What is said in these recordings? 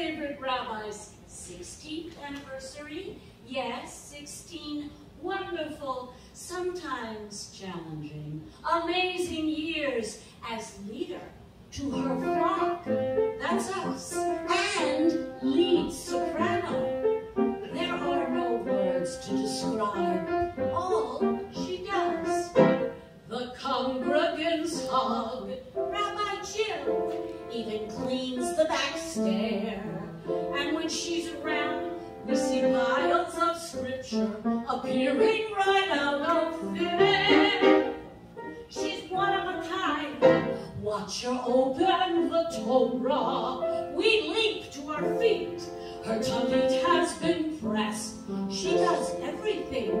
favorite rabbi's 16th anniversary. Yes, 16 wonderful, sometimes challenging, amazing years as leader to her flock. That's us. And lead soprano. There are no words to describe all she does. The congregants hug Rabbi Jill, even cleans the backstage. And when she's around, we see piles of scripture appearing right out of thin. She's one of a kind. Watch her open the Torah. We leap to our feet. Her tummy has been pressed. She does everything.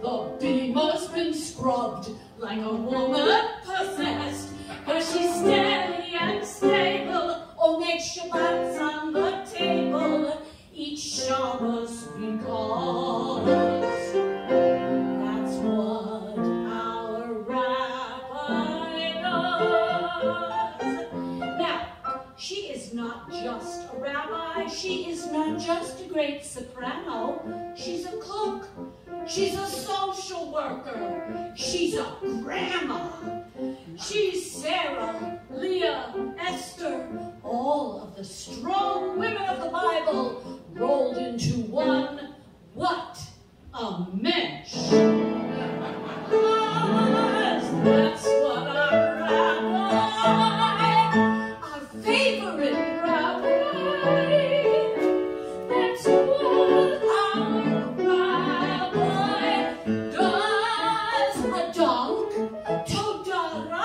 The bimah has been scrubbed like a woman is not just a rabbi. She is not just a great soprano. She's a cook. She's a social worker. She's a grandma. She's Sarah, Leah, Esther, all of the strong women of the Bible rolled into one. What a mensch!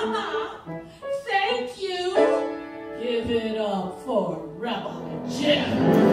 Thank you. Give it up for Rabbi Jill.